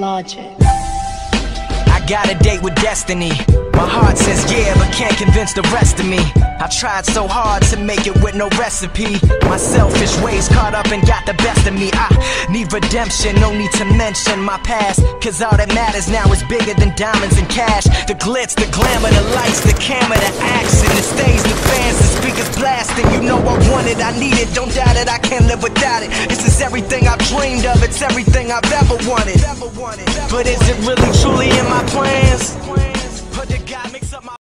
Logic. I got a date with destiny. My heart says yeah, but can't convince the rest of me. I tried so hard to make it with no recipe. My selfish ways caught up and got the best of me. I need redemption, no need to mention my past. Cause all that matters now is bigger than diamonds and cash. The glitz, the glamour, the lights, the camera, the action, want it, I need it, don't doubt it, I can't live without it. This is everything I've dreamed of, it's everything I've ever wanted. But is it really truly in my plan?